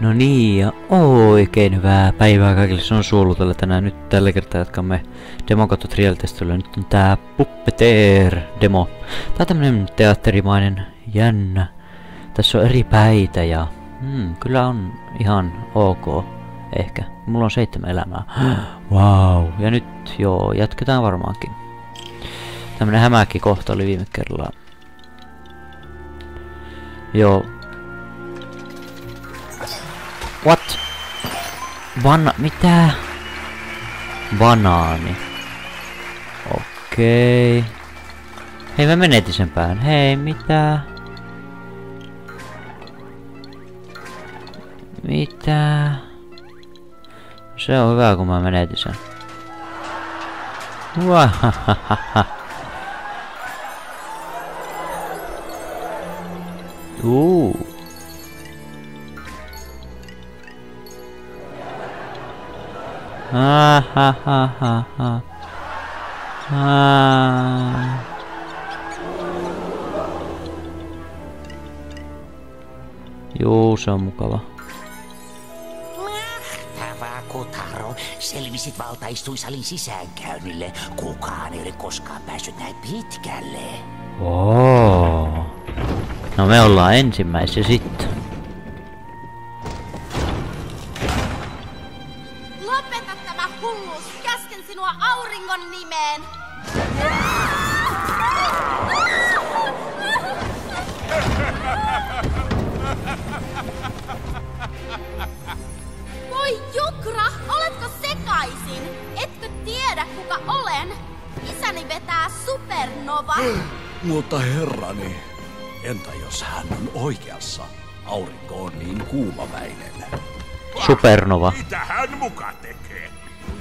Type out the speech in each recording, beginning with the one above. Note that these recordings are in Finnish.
No niin, ja oikein hyvää päivää kaikille. Se on Suolutella tänään. Nyt tällä kertaa jatkamme Demokato Trial Testillä. Nyt on tää Puppeteer demo. Tää on tämmönen teatterimainen jännä. Tässä on eri päitä ja... Hmm, kyllä on ihan ok. Ehkä. Mulla on seitsemän elämää. wow. Ja nyt joo, jatketaan varmaankin. Tämmönen hämäkki kohta oli viime kerralla. Joo, What? Bana... Mitä? Banaani. Okei. Okay. Hei, mä menetin sen pään. Hei, mitä? Mitä? Se on hyvä, kun mä menetin sen. Wahahaha. Uu. Ha ha ha ha ha. Ha. Joo, se on mukava. Mahtavaa, Kotaro. Selvisit valtaistuisalin sisäänkäynnille. Kukaan ei ole koskaan päässyt näin pitkälle. Oo. No me ollaan ensimmäisiä sitten. Voi Jukra, oletko sekaisin? Etkö tiedä kuka olen? Isäni vetää supernova. Mutta herrani, entä jos hän on oikeassa? Aurinko on niin kuumaväinen. Supernova. Mitä hän muka tekee?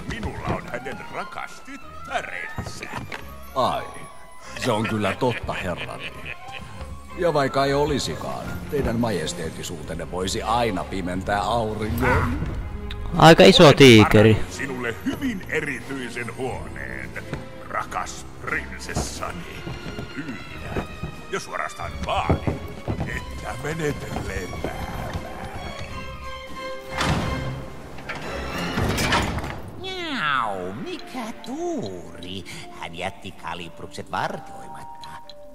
Minulla on hänen rakas tyttärensä. Ai, se on kyllä totta, herrani. Ja vaikka ei olisikaan, teidän majesteettisuutenne voisi aina pimentää auringon. Aika iso tiikeri. sinulle hyvin erityisen huoneen, rakas prinsessani. Pyydä, ja suorastaan vaadin, että menet lepäämään. Miau, mikä tuuri. Hän jätti kalibrukset vartioimatta.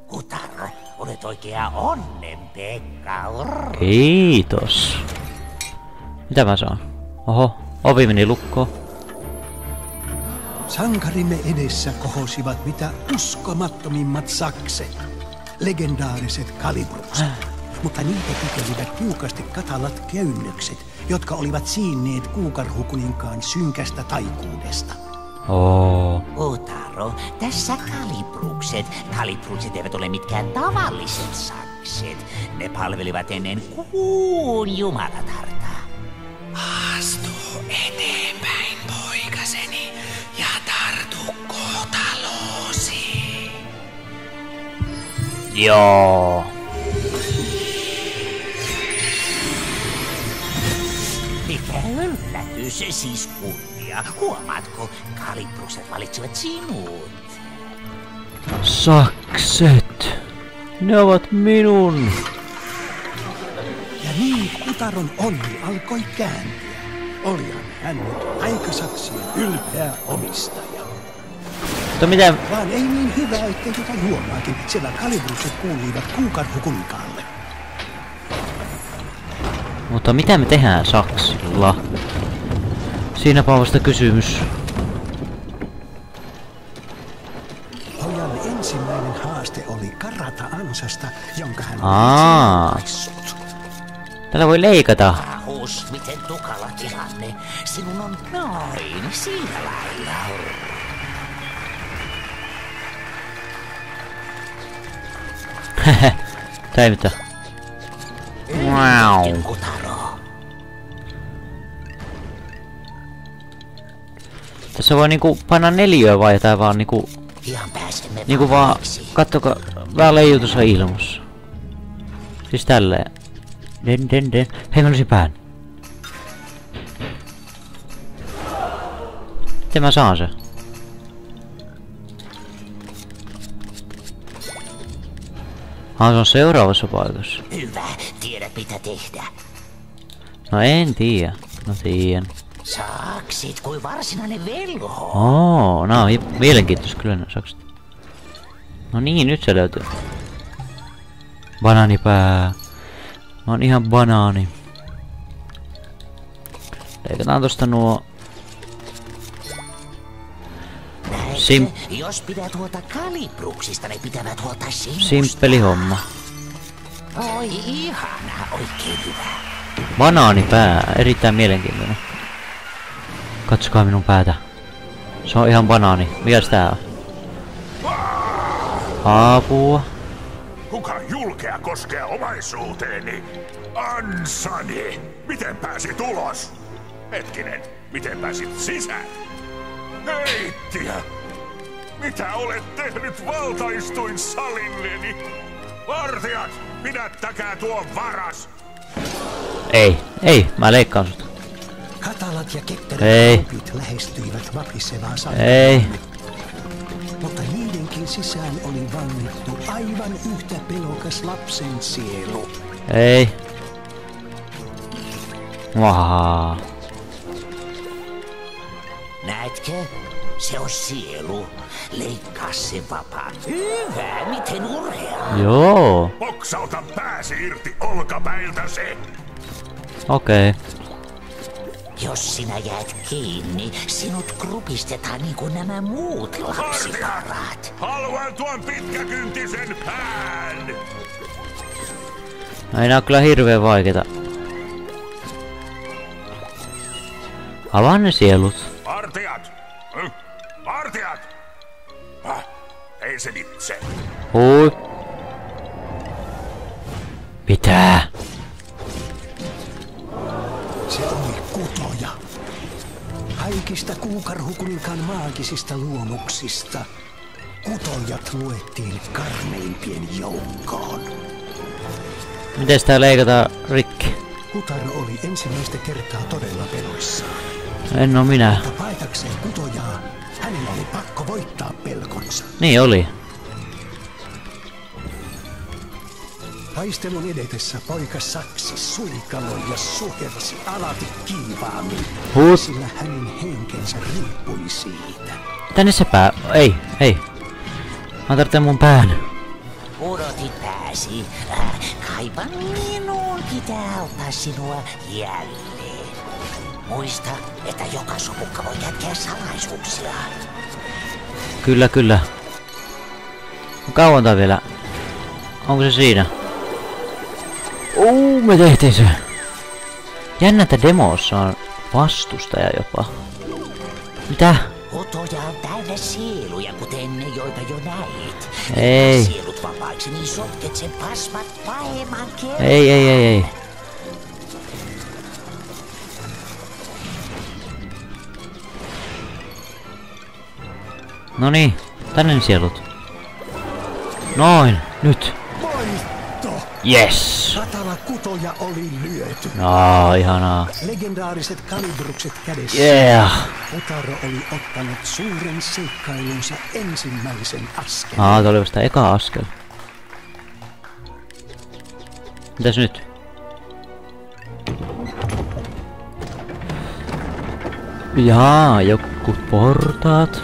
Kutaro, olet oikea onnen Pekka. Kiitos. Mitä mä saan? Oho, ovi meni lukkoon. Sankarimme edessä kohosivat mitä uskomattomimmat sakset. Legendaariset kalibrukset. Mutta niitä pitävät tiukasti katalat käynnökset, jotka olivat siinneet kuukarhukuninkaan synkästä taikuudesta. Oo. Utaro, tässä kalibrukset. Kalibrukset eivät ole mitkään tavalliset sakset. Ne palvelivat ennen kuun jumalatartaa. Astu eteenpäin, poikaseni, ja tartu kohtaloosi. Joo. Mikä yllätys, siis kunnia. Huomaatko, kalibrukset valitsivat sinut. Sakset. Ne ovat minun. Ja niin Kutaron onni alkoi kääntyä. Olihan hän nyt aikasaksien ylpeä omistaja. Mutta mitä... Vaan ei niin hyvä, ettei jotain huomaakin, sillä kalibrukset kuuluivat kuukarhukuninkaalle. Mutta mitä me tehdään saksilla? Siinäpä on vasta kysymys. Pojan ensimmäinen haaste oli karata ansasta, jonka hän Aa. Tällä voi leikata. Ahus, miten tukala tilanne. Sinun on noin, sillä lailla. Tää ei mitään. Wow. Tässä voi niinku panna neliöä vai jotain vaan niinku... Niinku vaan... Kattokaa, vähän leijutus on ilmassa. Siis tälleen. Den den den. Hei mä löysin pään. Saan sen? Ah, se on seuraavassa paikassa. Hyvä, tiedät mitä tehdä. No en tiedä. No tiedän. Saksit kuin varsinainen velho. Oo, no mielenkiintoista kyllä nämä sakset. No niin, nyt se löytyy. Banaanipää. Mä oon ihan banaani. Leikataan tosta nuo Sim- Jos pidät huolta kalibruksista, ne pitävät huolta sinusta. simppeli homma. Oi ihana, oikein hyvä. Banaanipää, erittäin mielenkiintoinen. Katsokaa minun päätä. Se on ihan banaani. Mikäs tää on? Apua. Kuka julkea koskee omaisuuteeni? Ansani! Miten pääsit ulos? Hetkinen, miten pääsit sisään? Heittiä! Mitä olet tehnyt valtaistuin salilleni? Vartijat, pidättäkää tuo varas! Ei, ei, mä leikkaan sut. Katalat ja Ei. ketterät krupit lähestyivät vapisevaa Ei. Mutta niidenkin sisään oli vangittu aivan yhtä pelokas lapsen sielu. Ei. Vahaa. Näetkö? Se on sielu. Leikkaa se vapaa. Hyvä, miten urhea. Joo. Poksauta pääsi irti olkapäiltäsi! Okei. Okay. Jos sinä jäät kiinni, sinut krupistetaan niin kuin nämä muut lapsiparat. Haluan tuon pitkäkyntisen pään! Ei nää kyllä hirveen vaikeita. Avaa ne sielut. Vartijat! Vartijat! Ah, ei sen itse. Hui. Pitää. Se oli kutoja. Kaikista kuukarhukuninkaan maagisista luomuksista. Kutojat luettiin karmeimpien joukkoon. Miten sitä leikataan rikki? Kutaro oli ensimmäistä kertaa todella peloissaan. En oo minä. Mutta paetakseen kutojaa, hänen oli pakko voittaa pelkonsa. Niin oli. Taistelun edetessä poika saksi suikaloi ja sukelsi alati kiivaammin, Hut. sillä hänen henkensä riippui siitä. Tänne se pää. Ei, ei. Mä tarvitsen mun pään. Odotit pääsi. Äh, kaipa minun pitää auttaa sinua jälleen. Muista, että joka sopukka voi kätkeä salaisuuksia. Kyllä, kyllä. Kauan tää vielä? Onko se siinä? Uu, me tehtiin se. Jännä, että demossa on vastustaja jopa. Mitä? Otoja on täynnä sieluja, kuten ne, joita jo näit. Ei. Sielut vapaiksi, niin sotket sen pasmat pahemman kerran. Ei, ei, ei, ei. No niin, tänne ne sielut. Noin, nyt. Yes. Katala kutoja oli lyöty. No, ihanaa. Legendaariset kalibrukset kädessä. Yeah. Utaro oli ottanut suuren seikkailunsa ensimmäisen askeleen. Aa, tää oli vasta eka askel. Mitäs nyt? Jaa, joku portaat.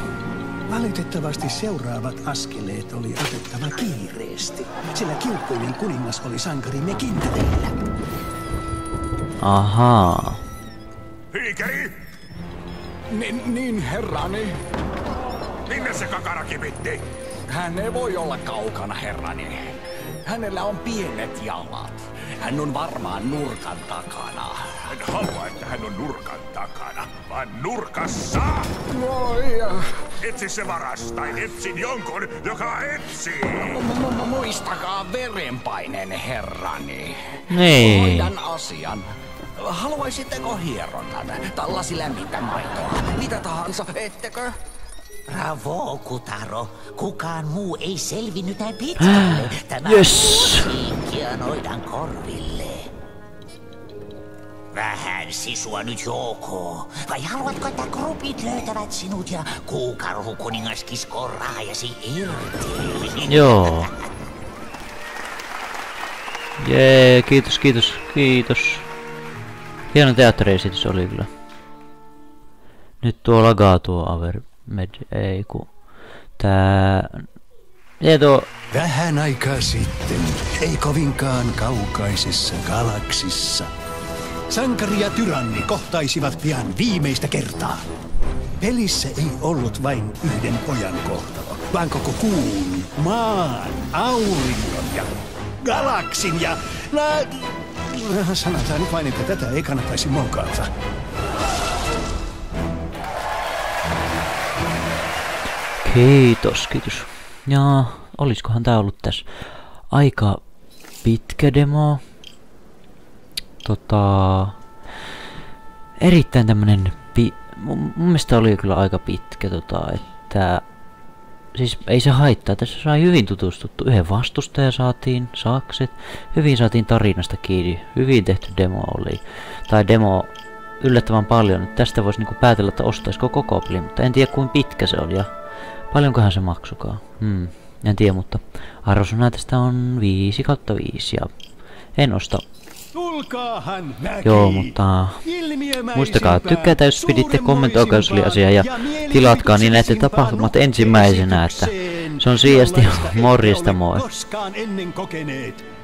Valitettavasti seuraavat askeleet oli otettava kiireesti, sillä kiukkuinen kuningas oli sankari mekintäreillä. Ahaa. Hiikeri! Niin, niin herrani. Minne se kakara kipitti? Hän ei voi olla kaukana, herrani. Hänellä on pienet jalat. Hän on varmaan nurkan takana. En halua, että hän on nurkan takana, vaan nurkassa! Voi, Etsi se varas, tai etsin jonkun, joka etsii! mu- muistakaa verenpaineen, herrani. Niin. Hoidan asian. Haluaisitteko hieronnan, tallasi lämmintä maitoa, mitä tahansa, ettekö? Bravo, Kutaro. Kukaan muu ei selvinnyt näin pitkälle. Tämä Yes. on musiikkia noidan korville. Vähän sisua nyt joko. Vai haluatko, että grupit löytävät sinut ja kuukarhu kuningas kiskoo raajasi irti? Joo. Jee, kiitos, kiitos, kiitos. Hieno teatteriesitys oli kyllä. Nyt tuo lagaa tuo Avermed, ei ku... Tää... Ei tuo... Vähän aikaa sitten, ei kovinkaan kaukaisessa galaksissa. Sankari ja tyranni kohtaisivat pian viimeistä kertaa. Pelissä ei ollut vain yhden pojan kohtalo, vaan koko kuun, maan, auringon ja galaksin ja... Na, sanotaan nyt vain, että tätä ei kannattaisi mokata. Kiitos, kiitos. Ja olisikohan tää ollut tässä aika pitkä demo. Tota... Erittäin tämmönen... Pi- mun, mun mielestä oli kyllä aika pitkä tota, että... Siis ei se haittaa, tässä sai hyvin tutustuttu. Yhden vastustaja saatiin, sakset. Hyvin saatiin tarinasta kiinni. Hyvin tehty demo oli. Tai demo yllättävän paljon. Tästä voisi niinku päätellä, että ostaisiko koko peli, mutta en tiedä kuinka pitkä se on ja paljonkohan se maksukaa. Hmm, en tiedä, mutta arvosana tästä on 5 kautta 5 ja en osta. Tulkaahan väki. Joo, mutta muistakaa tykätä, jos piditte, kommentoikaa jos oli asia ja tilatkaa niin näette tapahtumat ensimmäisenä, että se on siiasti morjesta moi. Koskaan ennen kokeneet.